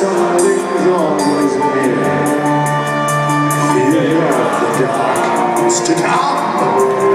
something's always near. Fear the dark, it's to.